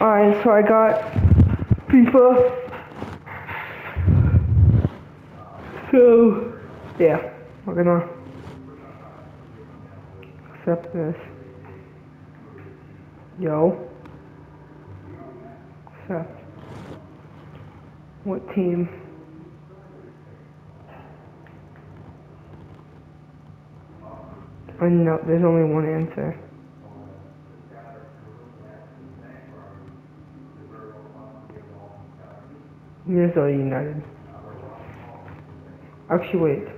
Alright, so I got FIFA. So, yeah, we're gonna accept this. Yo. Accept. What team? I know, there's only one answer. Minnesota United. Actually, wait.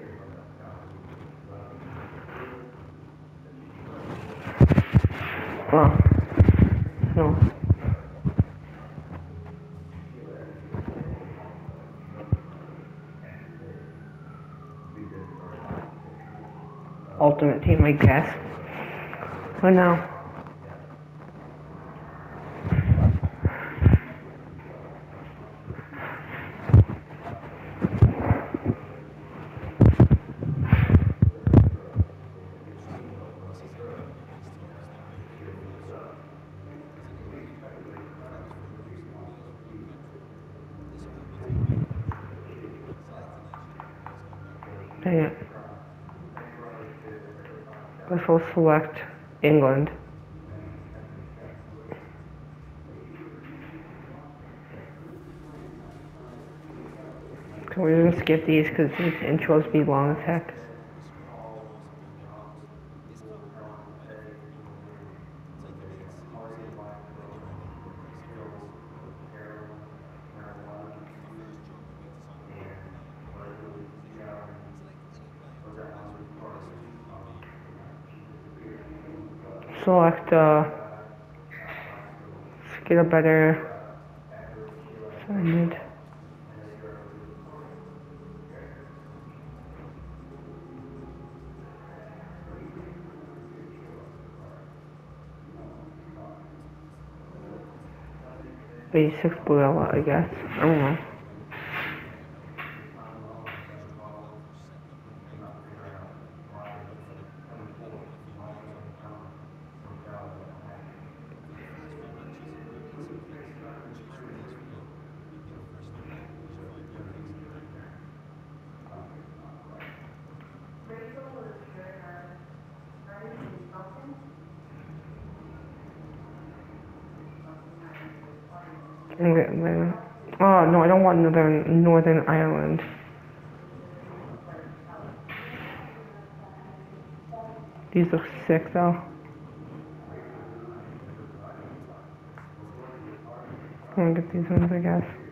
Oh. No. Ultimate team, I guess. But now. Dang it. We'll select England. Can we're gonna skip these because these intros be long as heck. Select uh let's get a better assignment. Basic Barella, I guess. I don't know. Oh no, I don't want Northern Northern Ireland. These look sick though. I'm gonna get these ones, I guess.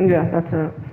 Yeah, that's it.